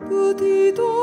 不低头。